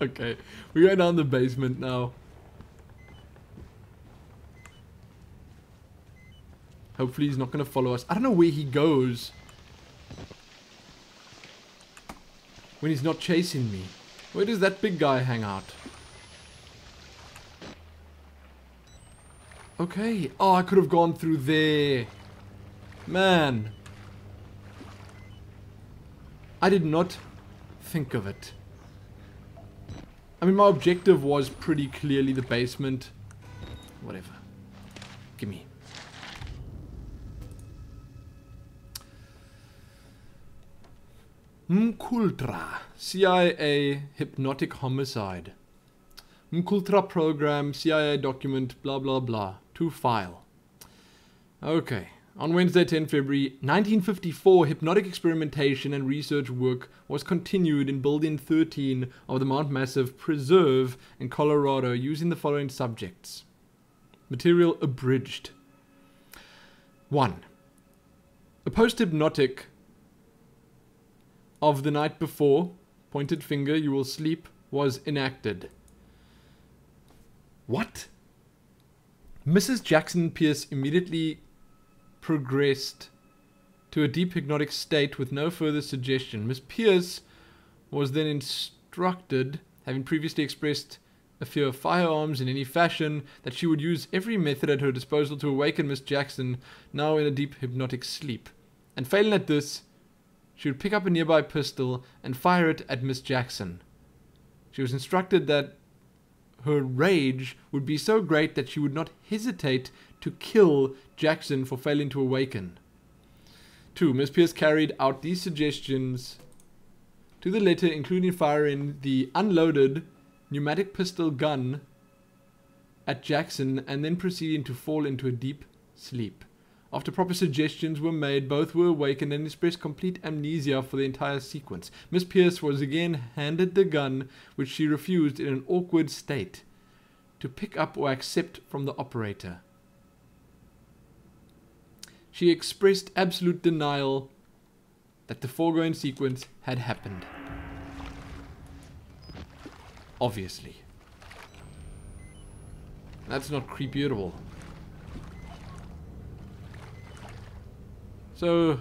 okay, we're going down the basement now. Hopefully he's not going to follow us. I don't know where he goes. When he's not chasing me. Where does that big guy hang out? Okay. Oh, I could have gone through there. Man. I did not think of it. I mean, my objective was pretty clearly the basement. Whatever. Give me. Mkultra, CIA hypnotic homicide. Mkultra program, CIA document, blah blah blah. To file. Okay. On Wednesday, 10 February 1954, hypnotic experimentation and research work was continued in Building 13 of the Mount Massive Preserve in Colorado using the following subjects. Material abridged. 1. A post hypnotic of the night before, pointed finger, you will sleep, was enacted. What? Mrs. Jackson Pierce immediately progressed to a deep hypnotic state with no further suggestion. Miss Pierce was then instructed, having previously expressed a fear of firearms in any fashion, that she would use every method at her disposal to awaken Miss Jackson, now in a deep hypnotic sleep. And failing at this, she would pick up a nearby pistol and fire it at Miss Jackson. She was instructed that her rage would be so great that she would not hesitate to kill Jackson for failing to awaken. 2. Miss Pierce carried out these suggestions to the letter, including firing the unloaded pneumatic pistol gun at Jackson and then proceeding to fall into a deep sleep. After proper suggestions were made, both were awakened and expressed complete amnesia for the entire sequence. Miss Pierce was again handed the gun, which she refused in an awkward state to pick up or accept from the operator. She expressed absolute denial that the foregoing sequence had happened. Obviously. That's not creepy at all. So,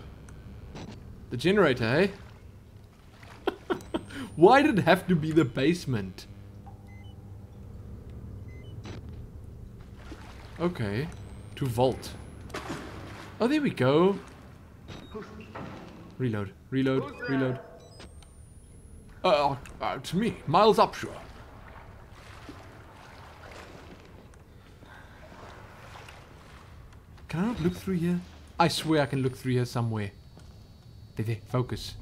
the generator, eh? Why did it have to be the basement? Okay, to vault. Oh, there we go. Reload, reload, reload. Uh, uh, to me, Miles Upshur. Can I not look through here? I swear I can look through here somewhere. There, there, focus.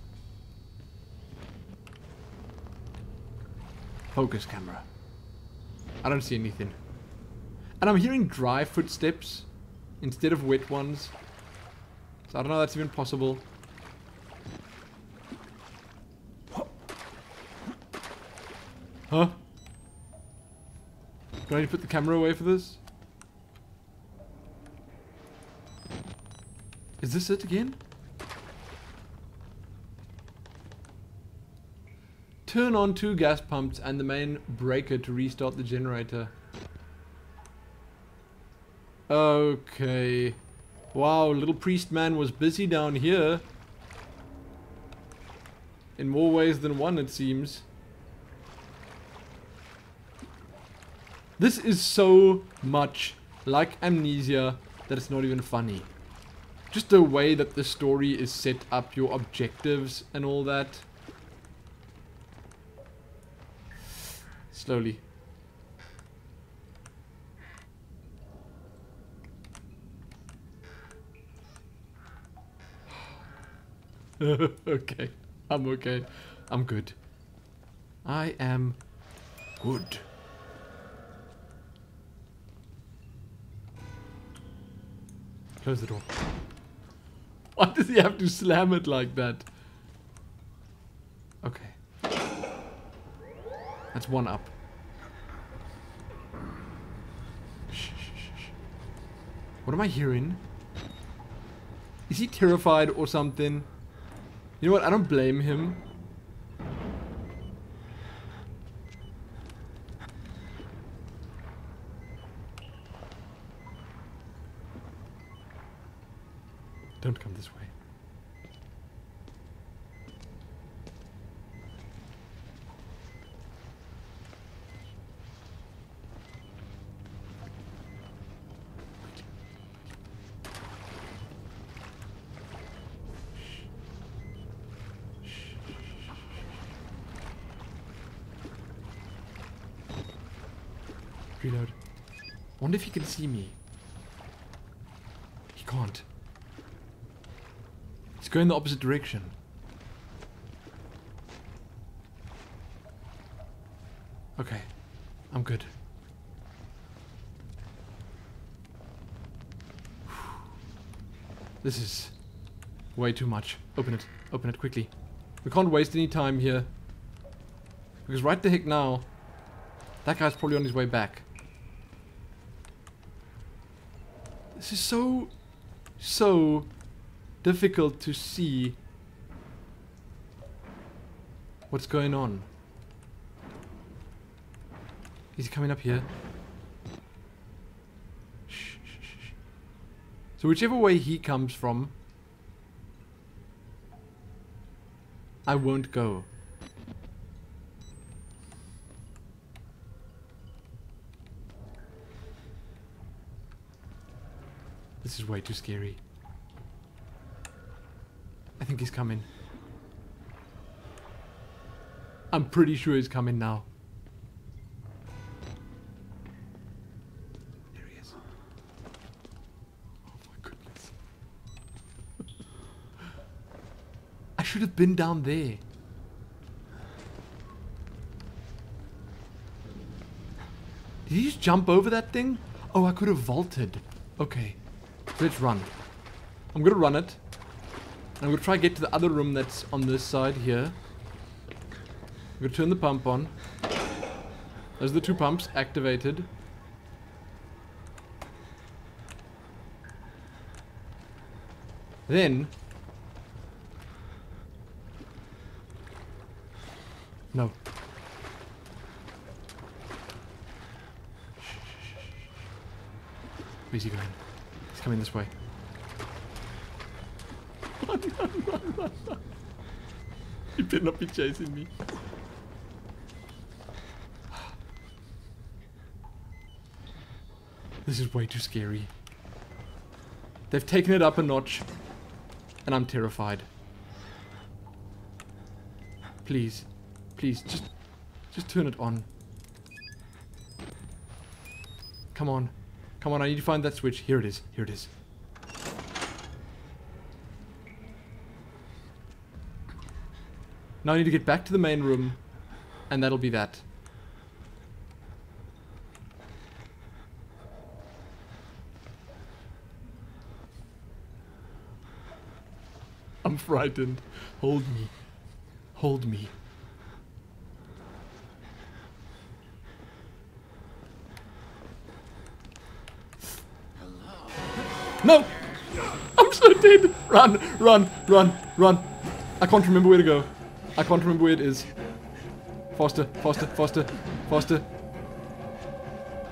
Focus camera. I don't see anything. And I'm hearing dry footsteps instead of wet ones. So I don't know that's even possible. Huh? Do I need to put the camera away for this? Is this it again? Turn on two gas pumps and the main breaker to restart the generator. Okay. Wow, little priest man was busy down here. In more ways than one, it seems. This is so much like Amnesia that it's not even funny just the way that the story is set up, your objectives and all that. Slowly. okay. I'm okay. I'm good. I am good. Close the door. Why does he have to slam it like that? Okay. That's one up. Shh, shh, shh. What am I hearing? Is he terrified or something? You know what? I don't blame him. Don't come this way. Wonder if he can see me. He can't. He's going the opposite direction. Okay. I'm good. This is way too much. Open it. Open it quickly. We can't waste any time here. Because right the heck now, that guy's probably on his way back. This is so, so difficult to see what's going on. Is he coming up here? So whichever way he comes from, I won't go. This is way too scary. I think he's coming. I'm pretty sure he's coming now. There he is. Oh my goodness. I should have been down there. Did he just jump over that thing? Oh, I could have vaulted. Okay. Let's run. I'm gonna run it. I'm gonna try to get to the other room that's on this side here. I'm gonna turn the pump on. Those are the two pumps activated. Then... No. Where's he going? He's coming this way. Run, run, run, run, run. You better not be chasing me. This is way too scary. They've taken it up a notch. And I'm terrified. Please. Please, just... Just turn it on. Come on. Come on, I need to find that switch. Here it is. Here it is. Now I need to get back to the main room. And that'll be that. I'm frightened. Hold me. Hold me. No! I'm so dead! Run, run, run, run. I can't remember where to go. I can't remember where it is. Faster, faster, faster, faster.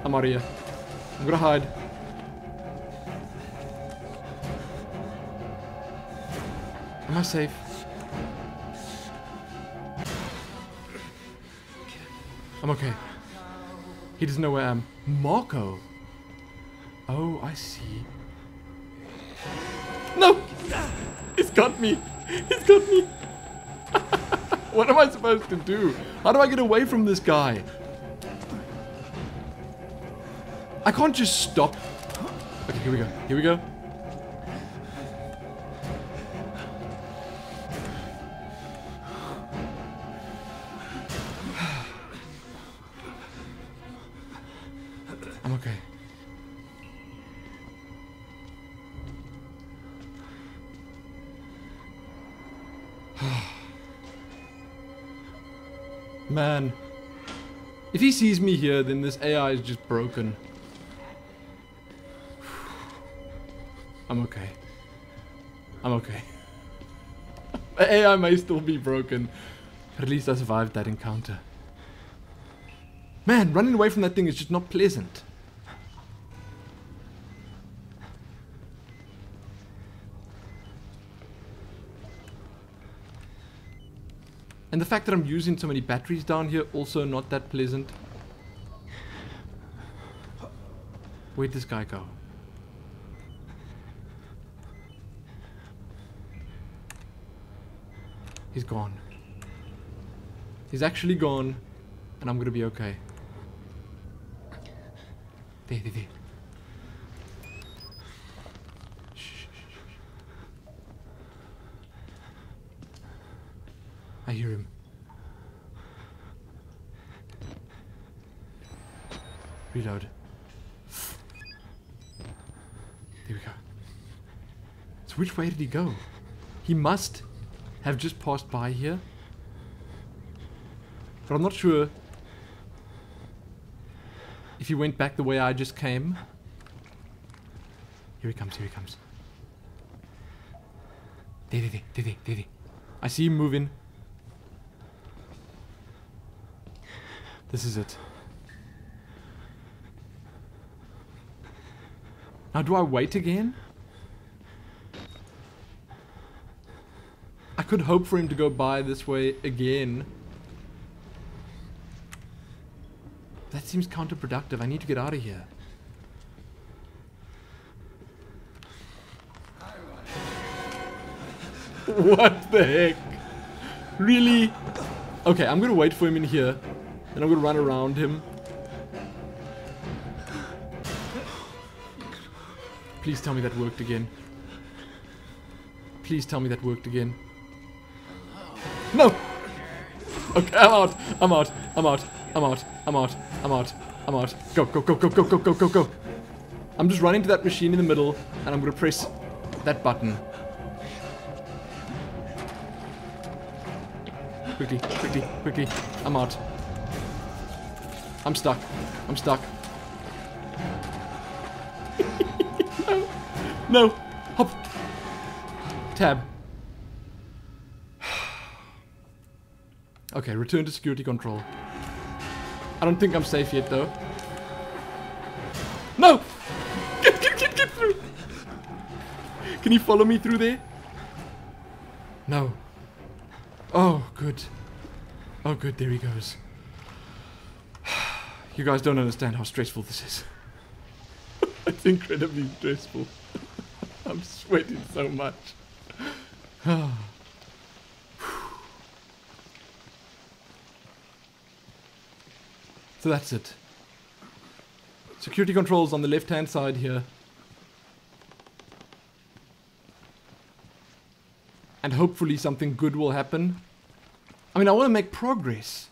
I'm out of here. I'm gonna hide. Am I safe? I'm okay. He doesn't know where I am. Marco! Oh, I see. No! He's got me! He's got me! what am I supposed to do? How do I get away from this guy? I can't just stop. Okay, here we go. Here we go. If he sees me here, then this AI is just broken. I'm okay. I'm okay. The AI may still be broken, but at least I survived that encounter. Man, running away from that thing is just not pleasant. And the fact that I'm using so many batteries down here, also not that pleasant. Where'd this guy go? He's gone. He's actually gone, and I'm gonna be okay. There, there, there. Shh, shh, shh, shh. I hear him. Reload. There we go. So which way did he go? He must have just passed by here. But I'm not sure if he went back the way I just came. Here he comes, here he comes. There, there, there, there, there, there. I see him moving. This is it. Now, do I wait again? I could hope for him to go by this way again. That seems counterproductive. I need to get out of here. what the heck? Really? Okay, I'm gonna wait for him in here. And I'm gonna run around him. Please tell me that worked again. Please tell me that worked again. No! Okay, I'm out. I'm out. I'm out. I'm out. I'm out. I'm out. I'm out. Go, go, go, go, go, go, go, go, go. I'm just running to that machine in the middle, and I'm gonna press that button. Quickly, quickly, quickly. I'm out. I'm stuck. I'm stuck. no. No. Hop. Tab. okay, return to security control. I don't think I'm safe yet, though. No! Get, get, get, get through! Can you follow me through there? No. Oh, good. Oh, good, there he goes. You guys don't understand how stressful this is. it's incredibly stressful. I'm sweating so much. so that's it. Security controls on the left hand side here. And hopefully something good will happen. I mean, I want to make progress.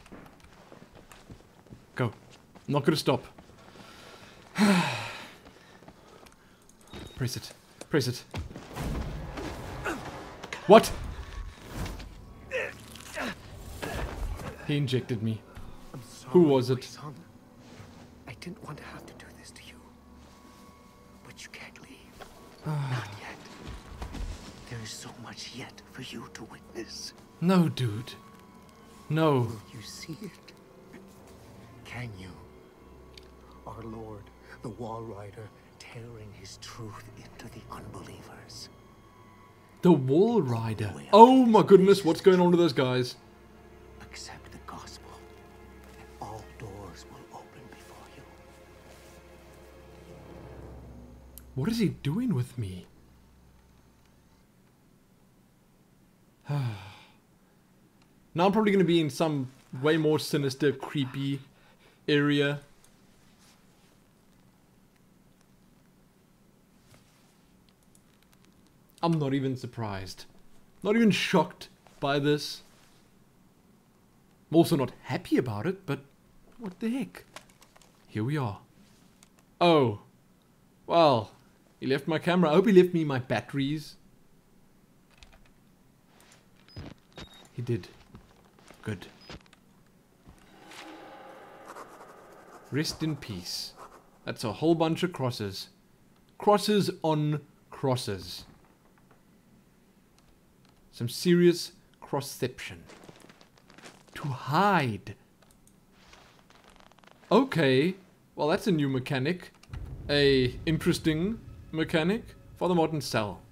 I'm not going to stop. Press it. Press it. What? He injected me. I'm sorry, Who was it? Son. I didn't want to have to do this to you. But you can't leave. Not yet. There is so much yet for you to witness. No, dude. No. Will you see it? Can you? Our Lord, the Wall Rider, tearing his truth into the unbelievers. The Wall Rider. Oh my goodness, what's going on with those guys? Accept the gospel, and all doors will open before you. What is he doing with me? now I'm probably going to be in some way more sinister, creepy area. I'm not even surprised. Not even shocked by this. I'm also not happy about it, but what the heck? Here we are. Oh. Well, he left my camera. I hope he left me my batteries. He did. Good. Rest in peace. That's a whole bunch of crosses. Crosses on crosses. Some serious crossception. To hide. Okay. Well, that's a new mechanic. A interesting mechanic. for the modern cell.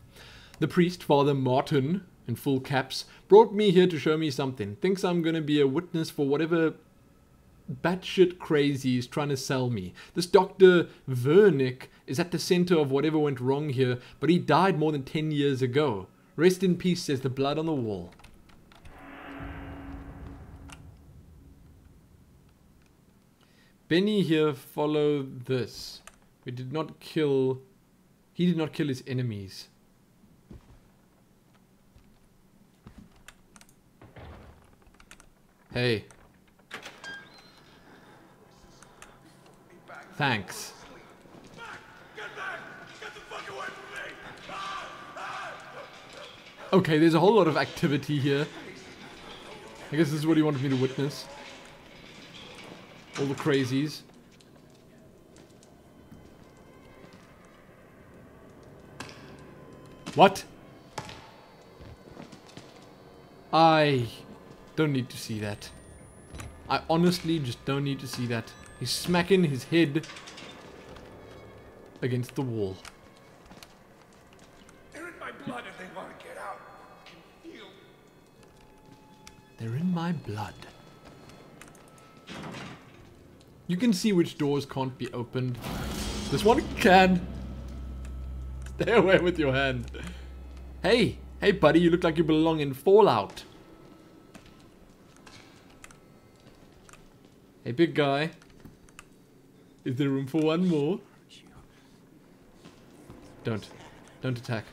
The priest, Father Martin, in full caps, Brought me here to show me something. Thinks I'm gonna be a witness for whatever batshit crazy is trying to sell me. This Dr. Wernicke is at the center of whatever went wrong here, but he died more than 10 years ago. Rest in peace, says the blood on the wall. Benny here follow this. We did not kill... He did not kill his enemies. Hey. Thanks. Okay, there's a whole lot of activity here. I guess this is what he wanted me to witness. All the crazies. What? I don't need to see that. I honestly just don't need to see that. He's smacking his head against the wall. Blood. You can see which doors can't be opened. This one can. Stay away with your hand. Hey, hey buddy, you look like you belong in Fallout. Hey big guy. Is there room for one more? Don't. Don't attack.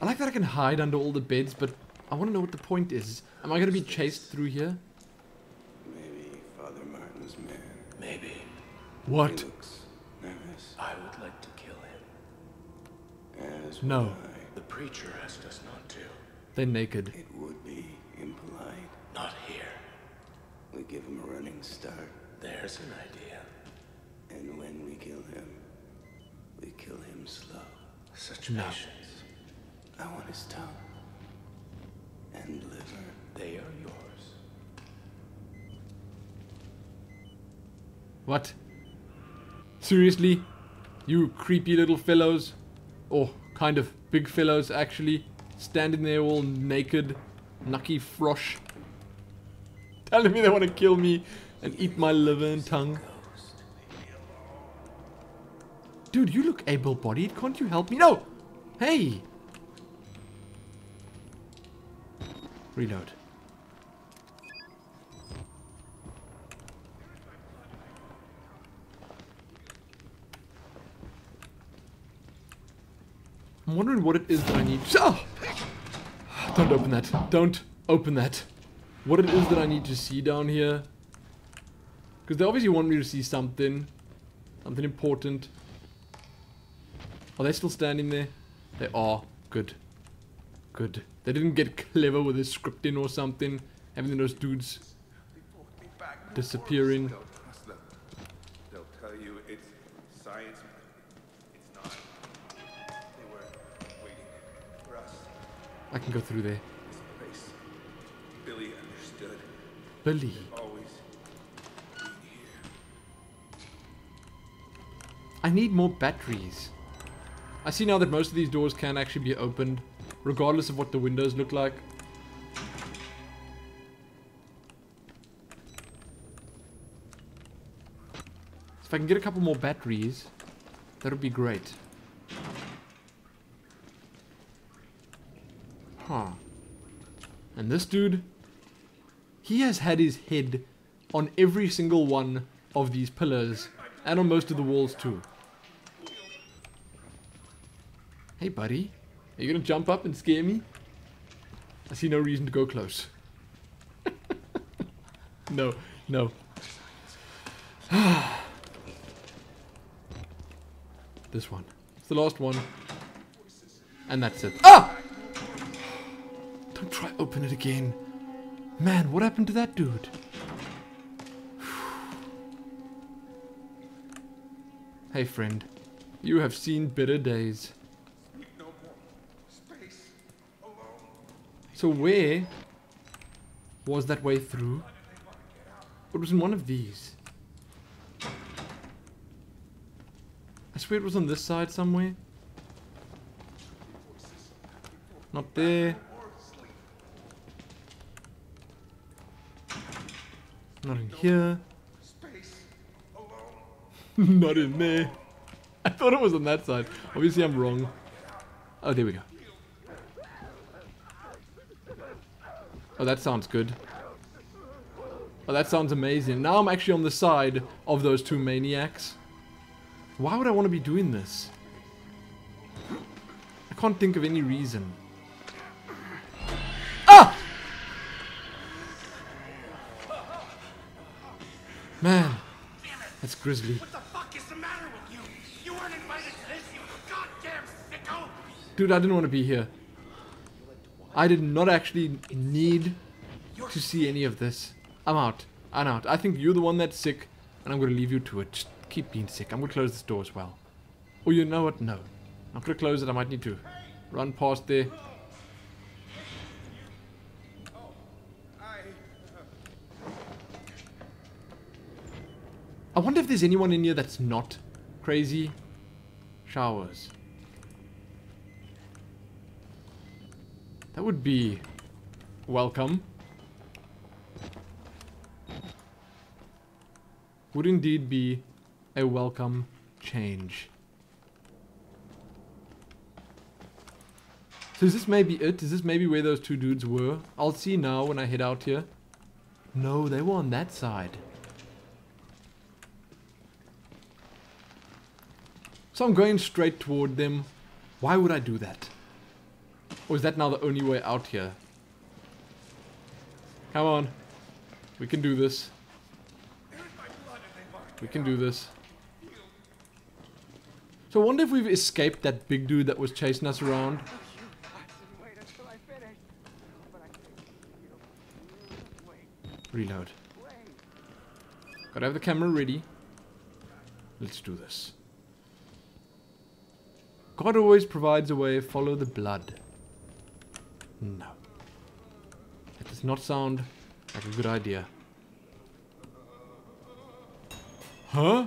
I like that I can hide under all the beds, but I want to know what the point is. Am I going to be chased through here? Maybe Father Martin's man. Maybe. What? He looks nervous. I would like to kill him. As No. I. The preacher asked us not to. They're naked. It would be impolite. Not here. We give him a running start, There's an idea. and when we kill him, we kill him slow. Such No. patience. I want his tongue and liver. They are yours. What? Seriously? You creepy little fellows? Or kind of big fellows, actually. Standing there all naked. Nucky frosh. Telling me they want to kill me and eat my liver and tongue. Dude, you look able-bodied. Can't you help me? No! Hey! Reload. I'm wondering what it is that I need. Oh! Don't open that. Don't open that. What it is that I need to see down here. Because they obviously want me to see something. Something important. Are they still standing there? They are. Good. Good. They didn't get clever with the scripting or something. Having those dudes disappearing. They'll tell you it's science. It's not. They were waiting for us. I can go through there. Billy understood. Billy. I need more batteries. I see now that most of these doors can actually be opened, regardless of what the windows look like. If I can get a couple more batteries, that would be great. Huh. And this dude, he has had his head on every single one of these pillars and on most of the walls too. Hey buddy, are you gonna jump up and scare me? I see no reason to go close. no, no. this one. It's the last one. And that's it. Ah! Don't try open it again. Man, what happened to that dude? Hey friend, you have seen better days. Speak no more. Space. Alone. So where was that way through? It was in one of these. I swear it was on this side somewhere. Not there. Not in here. Not in there. I thought it was on that side. Obviously, I'm wrong. Oh, there we go. Oh, that sounds good. Oh, that sounds amazing. Now I'm actually on the side of those two maniacs. Why would I want to be doing this? I can't think of any reason. Ah! Man, that's grisly. What the fuck is the matter with you? You weren't invited to this, you goddamn sicko! Dude, I didn't want to be here. I did not actually need to see any of this. I'm out. I'm out. I think you're the one that's sick, and I'm going to leave you to it. Just keep being sick. I'm going to close this door as well. Oh, you know what? No. I'm going to close it. I might need to run past there. I. I wonder if there's anyone in here that's not crazy. Showers. That would be welcome. Would indeed be a welcome change. So is this maybe it? Is this maybe where those two dudes were? I'll see now when I head out here. No, they were on that side. So I'm going straight toward them. Why would I do that? Or is that now the only way out here? Come on. We can do this. We can do this. So I wonder if we've escaped that big dude that was chasing us around. Reload. Gotta have the camera ready. Let's do this. God always provides a way, follow the blood. No. That does not sound like a good idea. Huh?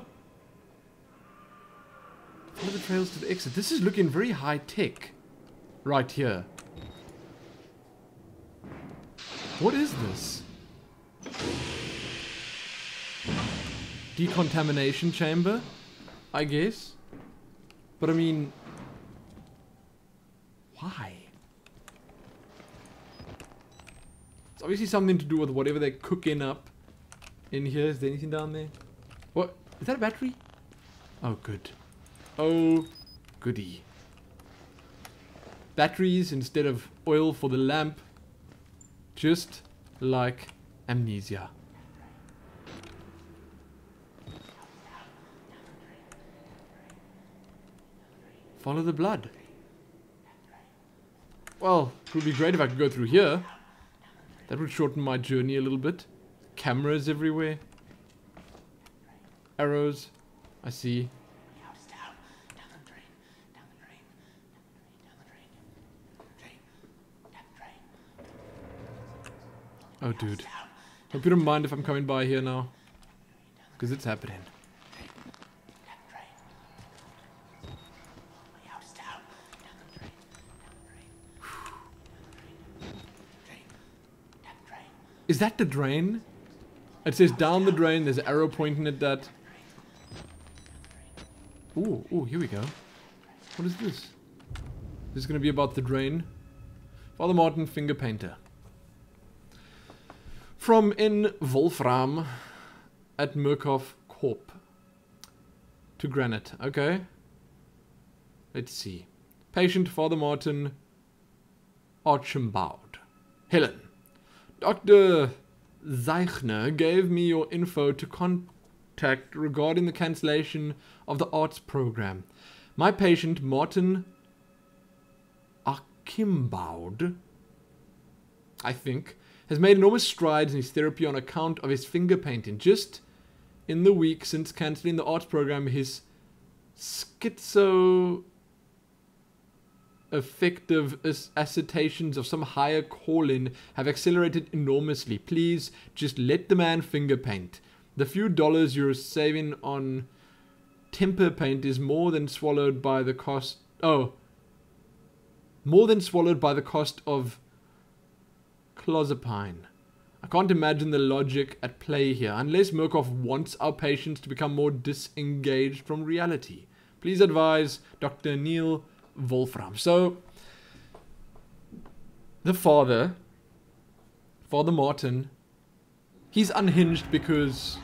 Follow the trails to the exit. This is looking very high tech. Right here. What is this? decontamination chamber, I guess. But I mean, why? It's obviously something to do with whatever they're cooking up in here. Is there anything down there? What? Is that a battery? Oh, good. Oh, goody. Batteries instead of oil for the lamp. Just like amnesia. Follow the blood. Well, it would be great if I could go through here. That would shorten my journey a little bit. Cameras everywhere. Arrows. I see. Oh, dude. Hope you don't mind if I'm coming by here now. Because it's happening. Down the drain. My house down, down the drain, down the drain. Drain, down the drain. Is that the drain? It says down the drain. There's an arrow pointing at that. Ooh, ooh, here we go. What is this? This is going to be about the drain. Father Martin, finger painter. From in Wolfram at Murkoff Corp. To Granite. Okay. Let's see. Patient Father Martin Archimbaud. Helen. Dr. Zeichner gave me your info to contact regarding the cancellation of the arts program. My patient, Martin Akimbaud, I think, has made enormous strides in his therapy on account of his finger painting. Just in the week since cancelling the arts program, his schizo effective as- assertions of some higher calling have accelerated enormously. Please just let the man finger paint. The few dollars you're saving on tempera paint is more than swallowed by the cost. Oh. more than swallowed by the cost of clozapine. I can't imagine the logic at play here, unless Murkoff wants our patients to become more disengaged from reality. Please advise Dr. Neil Wolfram. So, the father, Father Martin, he's unhinged because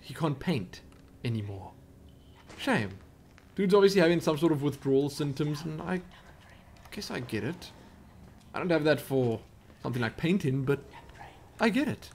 he can't paint anymore. Shame. Dude's obviously having some sort of withdrawal symptoms, and I guess I get it. I don't have that for something like painting, but I get it.